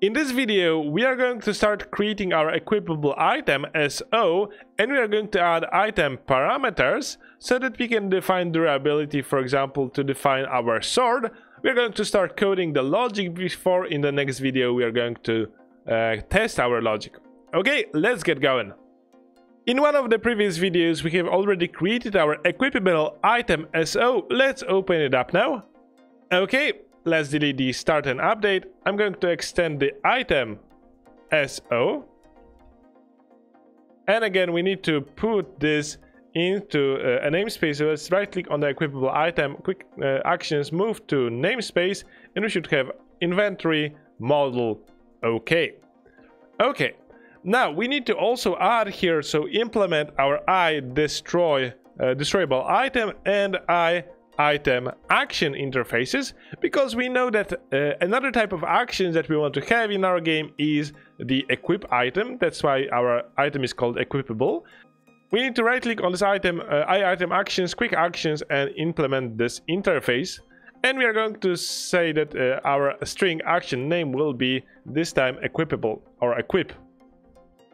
In this video, we are going to start creating our equipable item SO and we are going to add item parameters so that we can define durability, for example, to define our sword. We are going to start coding the logic before in the next video we are going to uh, test our logic. Okay, let's get going. In one of the previous videos, we have already created our equipable item SO. Let's open it up now. Okay, let's delete the start and update. I'm going to extend the item SO. And again, we need to put this into uh, a namespace. So let's right click on the equipable item, quick uh, actions, move to namespace, and we should have inventory model OK. Okay, now we need to also add here, so implement our i destroy uh, destroyable item and i item action interfaces because we know that uh, another type of actions that we want to have in our game is the equip item. That's why our item is called equipable. We need to right click on this item uh, i item actions quick actions and implement this interface. And we are going to say that uh, our string action name will be this time equipable or equip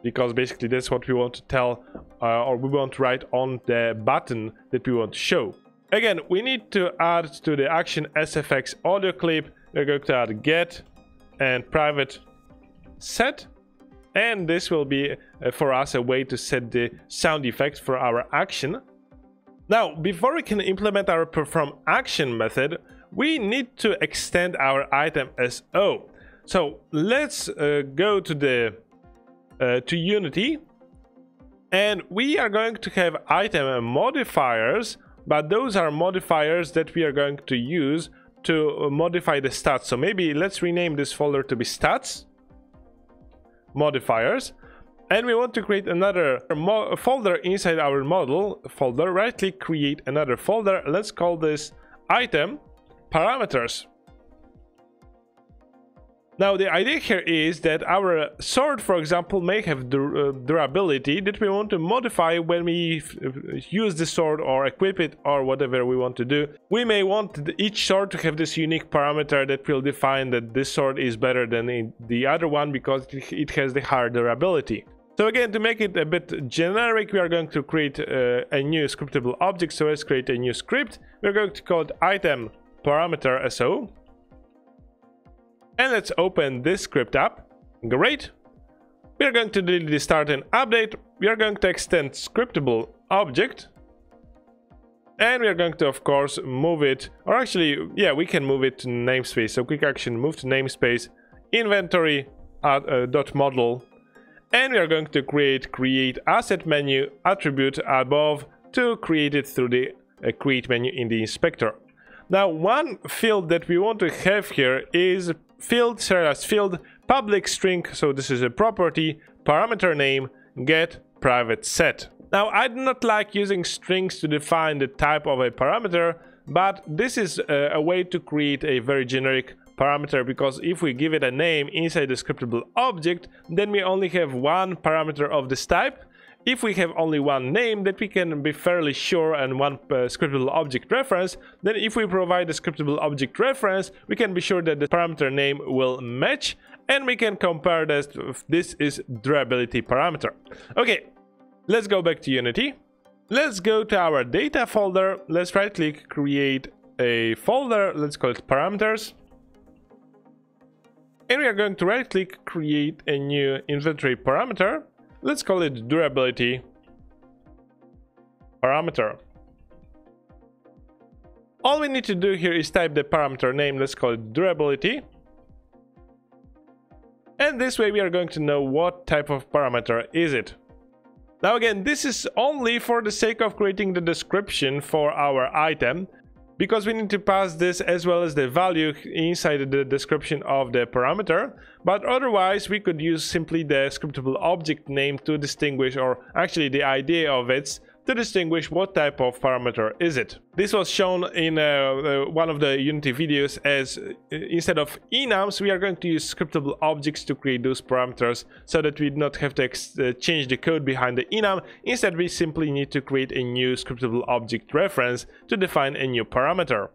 because basically that's what we want to tell uh, or we want to write on the button that we want to show Again, we need to add to the action SFX audio clip. We're going to add get and private set. And this will be uh, for us a way to set the sound effects for our action. Now, before we can implement our perform action method, we need to extend our item SO. So let's uh, go to the uh, to Unity, and we are going to have item modifiers but those are modifiers that we are going to use to uh, modify the stats. So maybe let's rename this folder to be stats modifiers. And we want to create another folder inside our model folder. Right click, create another folder. Let's call this item parameters. Now the idea here is that our sword, for example, may have dur uh, durability that we want to modify when we use the sword or equip it or whatever we want to do. We may want each sword to have this unique parameter that will define that this sword is better than the other one because it has the higher durability. So again, to make it a bit generic, we are going to create uh, a new scriptable object. So let's create a new script. We're going to call it item parameter so and let's open this script up. Great. We are going to delete the start and update. We are going to extend scriptable object. And we are going to, of course, move it, or actually, yeah, we can move it to namespace. So quick action, move to namespace, inventory, uh, dot model, and we are going to create create asset menu attribute above to create it through the uh, create menu in the inspector. Now, one field that we want to have here is field as field public string so this is a property parameter name get private set. Now i do not like using strings to define the type of a parameter but this is a, a way to create a very generic parameter because if we give it a name inside the scriptable object then we only have one parameter of this type if we have only one name that we can be fairly sure and one uh, scriptable object reference, then if we provide a scriptable object reference, we can be sure that the parameter name will match and we can compare this. This is durability parameter. Okay, let's go back to Unity. Let's go to our data folder. Let's right click, create a folder. Let's call it parameters. And we are going to right click, create a new inventory parameter. Let's call it durability parameter. All we need to do here is type the parameter name, let's call it durability. And this way we are going to know what type of parameter is it. Now again, this is only for the sake of creating the description for our item because we need to pass this as well as the value inside the description of the parameter. But otherwise we could use simply the scriptable object name to distinguish or actually the idea of it to distinguish what type of parameter is it. This was shown in uh, uh, one of the Unity videos as uh, instead of enums we are going to use scriptable objects to create those parameters so that we do not have to uh, change the code behind the enum. Instead we simply need to create a new scriptable object reference to define a new parameter.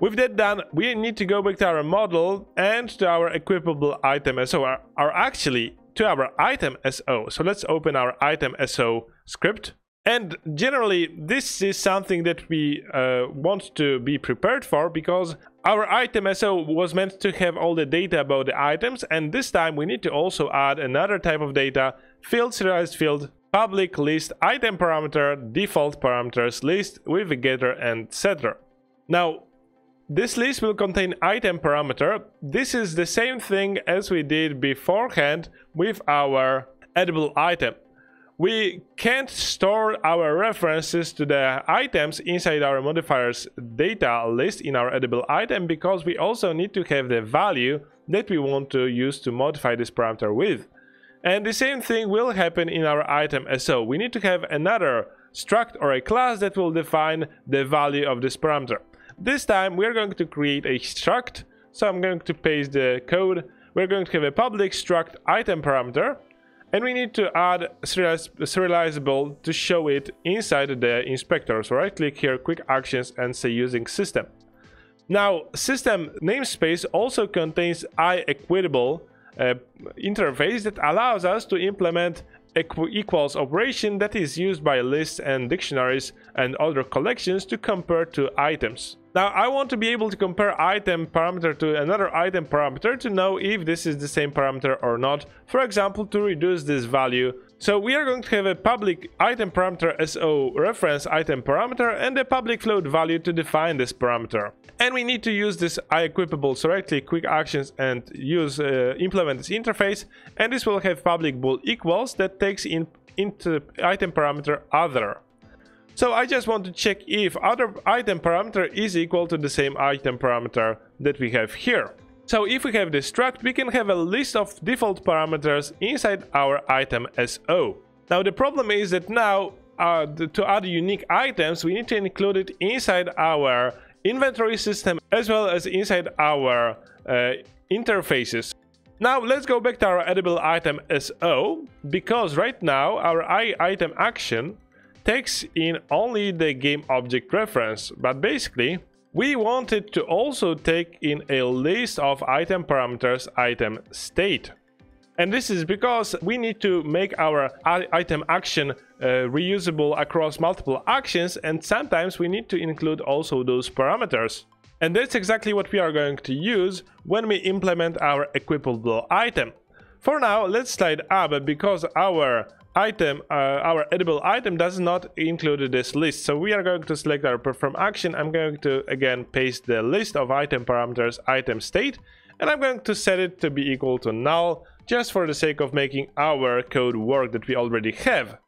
With that done, we need to go back to our model and to our equipable item SO, or, or actually to our item SO. So let's open our item SO script. And generally, this is something that we uh, want to be prepared for because our item SO was meant to have all the data about the items and this time we need to also add another type of data, field serialized field, public list item parameter, default parameters list with a getter and setter. Now, this list will contain item parameter. This is the same thing as we did beforehand with our edible item. We can't store our references to the items inside our modifiers data list in our edible item because we also need to have the value that we want to use to modify this parameter with. And the same thing will happen in our item SO. We need to have another struct or a class that will define the value of this parameter. This time we're going to create a struct. So I'm going to paste the code. We're going to have a public struct item parameter. And we need to add serializable to show it inside the inspector. So right click here, quick actions and say using system. Now system namespace also contains IEquatable uh, interface that allows us to implement equals operation that is used by lists and dictionaries and other collections to compare two items. Now I want to be able to compare item parameter to another item parameter to know if this is the same parameter or not. For example, to reduce this value. So we are going to have a public item parameter SO reference item parameter and a public float value to define this parameter. And we need to use this IEquatable click quick actions and use uh, implement this interface and this will have public bool equals that takes in into item parameter other. So I just want to check if other item parameter is equal to the same item parameter that we have here. So if we have this struct, we can have a list of default parameters inside our item SO. Now the problem is that now uh, to add unique items, we need to include it inside our inventory system as well as inside our uh, interfaces. Now let's go back to our edible item SO because right now our item action takes in only the game object reference, but basically we wanted to also take in a list of item parameters item state. And this is because we need to make our item action uh, reusable across multiple actions and sometimes we need to include also those parameters. And that's exactly what we are going to use when we implement our equipable item. For now, let's slide up because our item, uh, our edible item does not include this list. So we are going to select our perform action. I'm going to again paste the list of item parameters item state and I'm going to set it to be equal to null just for the sake of making our code work that we already have.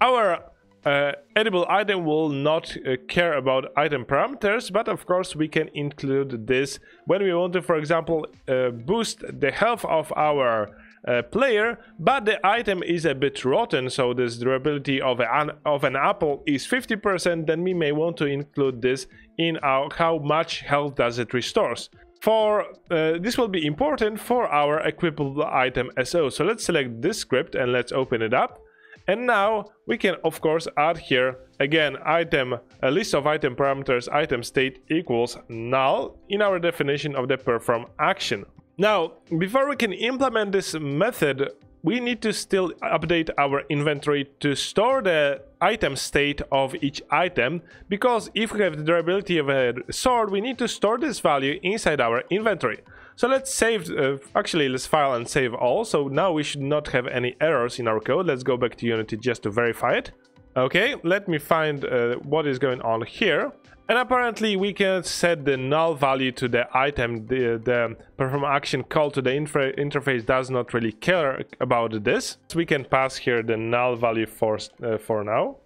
Our uh, edible item will not uh, care about item parameters, but of course we can include this when we want to, for example, uh, boost the health of our uh, player, but the item is a bit rotten, so this durability of an, of an apple is 50%, then we may want to include this in our how much health does it restores. For uh, this will be important for our equipable item SO. So let's select this script and let's open it up. And now we can of course add here again item a list of item parameters item state equals null in our definition of the perform action. Now, before we can implement this method, we need to still update our inventory to store the item state of each item because if we have the durability of a sword we need to store this value inside our inventory. So let's save uh, actually let's file and save all. So now we should not have any errors in our code. Let's go back to unity just to verify it. Okay let me find uh, what is going on here and apparently we can set the null value to the item. The, the perform action call to the interface does not really care about this. So we can pass here the null value for, uh, for now.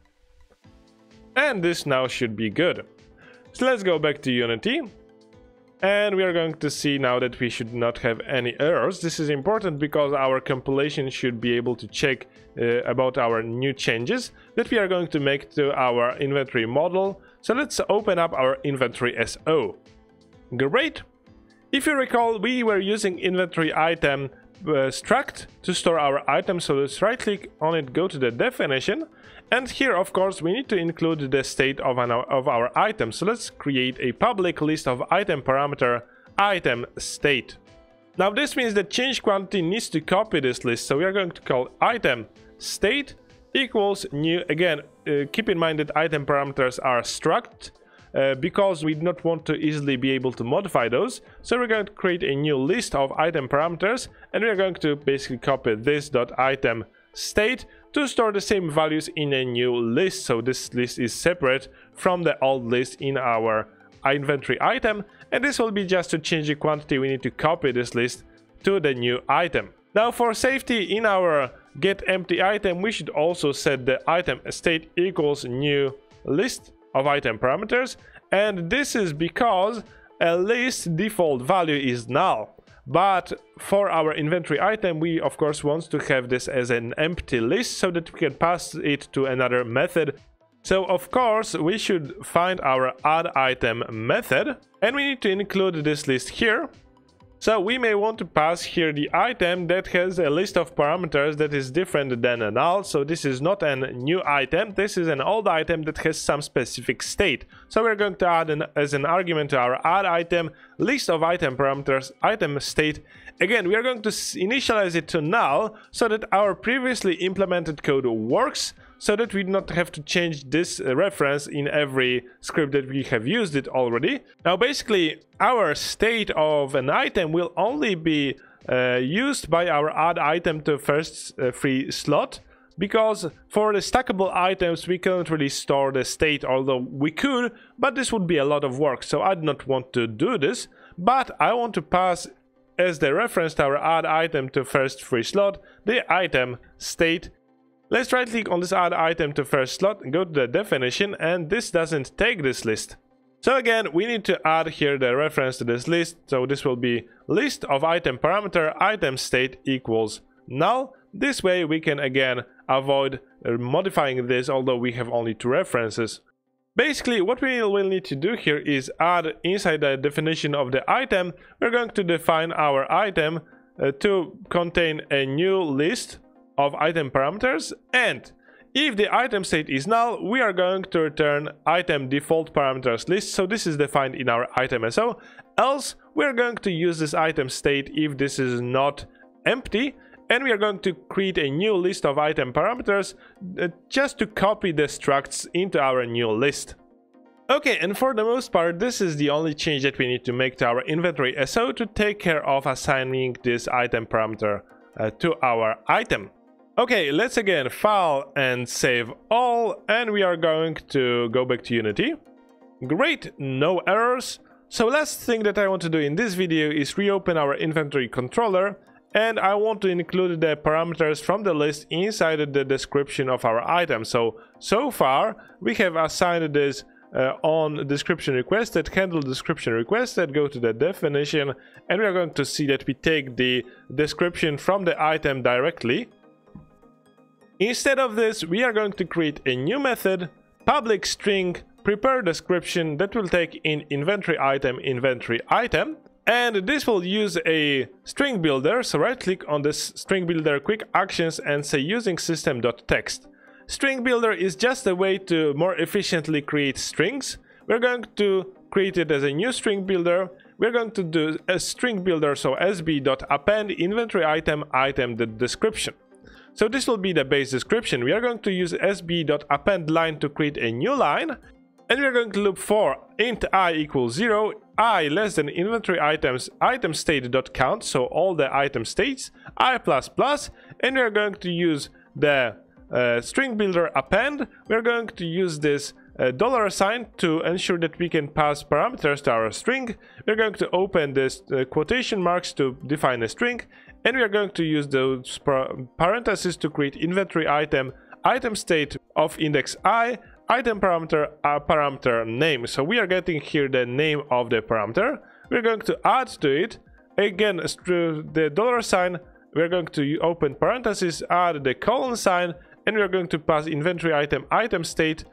And this now should be good. So let's go back to Unity. And we are going to see now that we should not have any errors. This is important because our compilation should be able to check uh, about our new changes that we are going to make to our inventory model so let's open up our inventory SO. Great! If you recall, we were using inventory item uh, struct to store our item. So let's right click on it, go to the definition. And here, of course, we need to include the state of, an, of our item. So let's create a public list of item parameter item state. Now this means that change quantity needs to copy this list. So we are going to call item state equals new. Again, uh, keep in mind that item parameters are struct uh, because we do not want to easily be able to modify those. So we're going to create a new list of item parameters and we're going to basically copy this dot item state to store the same values in a new list. So this list is separate from the old list in our inventory item and this will be just to change the quantity we need to copy this list to the new item. Now for safety in our get empty item we should also set the item state equals new list of item parameters. And this is because a list default value is null. But for our inventory item we of course want to have this as an empty list so that we can pass it to another method. So of course we should find our add item method. And we need to include this list here so we may want to pass here the item that has a list of parameters that is different than a null. So this is not a new item. This is an old item that has some specific state. So we're going to add an, as an argument to our add item list of item parameters item state. Again, we are going to initialize it to null so that our previously implemented code works so that we do not have to change this uh, reference in every script that we have used it already. Now basically our state of an item will only be uh, used by our add item to first uh, free slot because for the stackable items we cannot really store the state although we could but this would be a lot of work so I do not want to do this but I want to pass as the reference to our add item to first free slot the item state Let's right click on this add item to first slot, and go to the definition, and this doesn't take this list. So again, we need to add here the reference to this list. So this will be list of item parameter item state equals null. This way we can again avoid uh, modifying this, although we have only two references. Basically, what we will need to do here is add inside the definition of the item, we're going to define our item uh, to contain a new list of item parameters and if the item state is null, we are going to return item default parameters list. So this is defined in our item SO. Else, we are going to use this item state if this is not empty. And we are going to create a new list of item parameters uh, just to copy the structs into our new list. Okay, and for the most part, this is the only change that we need to make to our inventory SO to take care of assigning this item parameter uh, to our item. Okay, let's again file and save all, and we are going to go back to Unity. Great, no errors. So last thing that I want to do in this video is reopen our inventory controller, and I want to include the parameters from the list inside the description of our item. So, so far, we have assigned this uh, on description requested, handle description requested, go to the definition, and we are going to see that we take the description from the item directly Instead of this, we are going to create a new method, public string prepare description that will take in inventory item inventory item and this will use a string builder. So right click on this string builder quick actions and say using system.text string builder is just a way to more efficiently create strings. We're going to create it as a new string builder. We're going to do a string builder so sb.append inventory item item the description so this will be the base description. We are going to use sb.append line to create a new line. And we are going to loop for int i equals 0, i less than inventory items item so all the item states, i plus plus, and we are going to use the uh, string builder append. We are going to use this uh, dollar sign to ensure that we can pass parameters to our string. We're going to open this uh, quotation marks to define a string and we are going to use those parentheses to create inventory item, item state of index i, item parameter, uh, parameter name. So we are getting here the name of the parameter. We're going to add to it, again, the dollar sign, we're going to open parentheses, add the colon sign, and we're going to pass inventory item, item state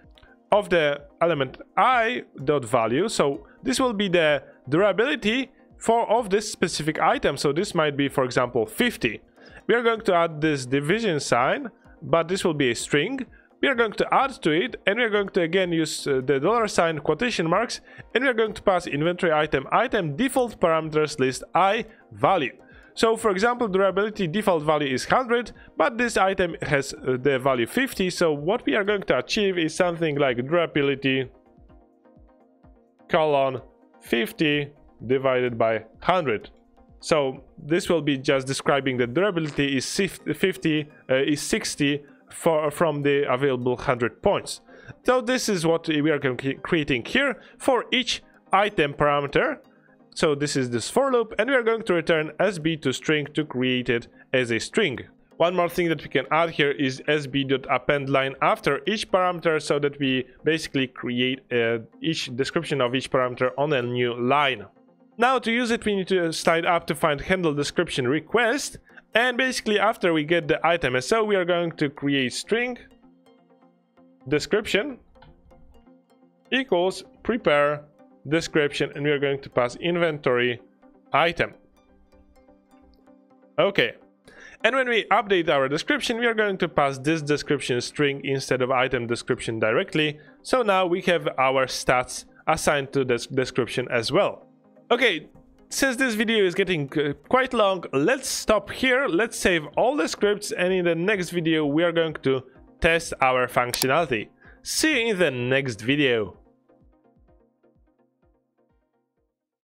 of the element i dot value. So this will be the durability for of this specific item. So this might be, for example, 50. We are going to add this division sign, but this will be a string. We are going to add to it, and we are going to again use uh, the dollar sign quotation marks, and we are going to pass inventory item item default parameters list i value. So for example, durability default value is 100, but this item has uh, the value 50. So what we are going to achieve is something like durability colon 50 divided by 100. So this will be just describing the durability is 50 uh, is 60 for from the available 100 points. So this is what we are creating here for each item parameter so this is this for loop and we are going to return sb to string to create it as a string. One more thing that we can add here is sb.append line after each parameter so that we basically create uh, each description of each parameter on a new line. Now to use it we need to slide up to find handle description request and basically after we get the item so we are going to create string description equals prepare description and we are going to pass inventory item. Okay. And when we update our description, we are going to pass this description string instead of item description directly. So now we have our stats assigned to this description as well. Okay, since this video is getting uh, quite long, let's stop here. Let's save all the scripts and in the next video we are going to test our functionality. See you in the next video.